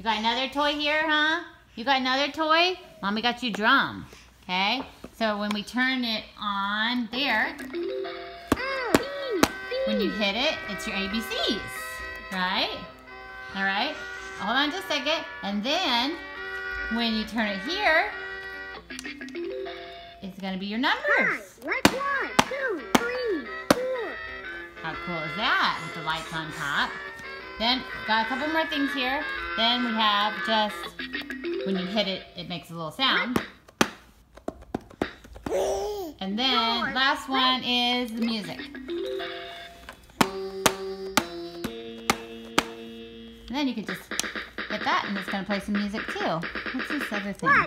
You got another toy here, huh? You got another toy? Mommy got you drum. Okay? So when we turn it on there, when you hit it, it's your ABCs. Right? Alright? Hold on just a second. And then when you turn it here, it's gonna be your numbers. Like one, two, three, four. How cool is that with the lights on top? Then, got a couple more things here. Then we have just, when you hit it, it makes a little sound. And then, last one is the music. And then you can just hit that and it's going to play some music too. What's this other thing?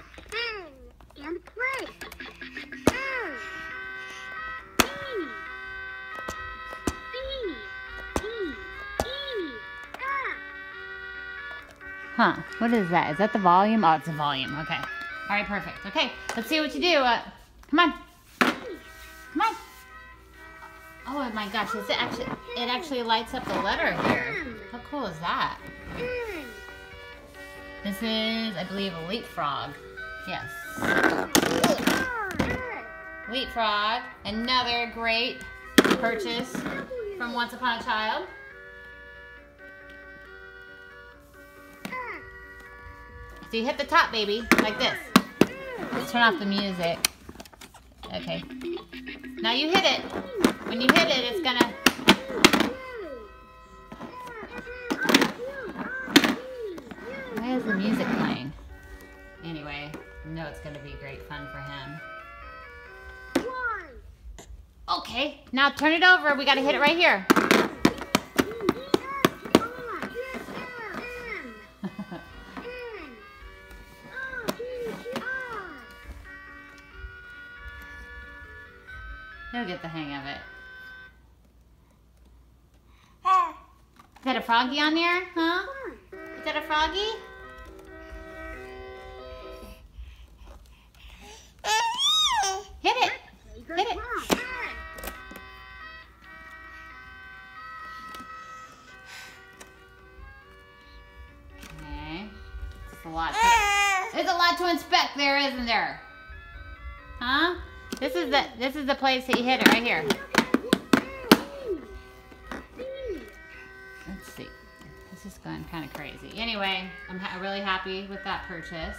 Huh, what is that? Is that the volume? Oh, it's the volume. Okay. All right, perfect. Okay, let's see what you do. Uh, come on. Come on. Oh my gosh, it actually, it actually lights up the letter here. How cool is that? This is, I believe, a leapfrog. Yes. Leapfrog, another great purchase from Once Upon a Child. So you hit the top, baby, like this. Let's turn off the music. Okay. Now you hit it. When you hit it, it's gonna. Why is the music playing? Anyway, I know it's gonna be great fun for him. Okay, now turn it over. We gotta hit it right here. He'll get the hang of it. Is that a froggy on there? Huh? Hmm. Is that a froggy? Hit it. Hit it. Okay. It's a lot. To, there's a lot to inspect there, isn't there? Huh? This is the this is the place that you hit it right here. Let's see. This is going kind of crazy. Anyway, I'm really happy with that purchase.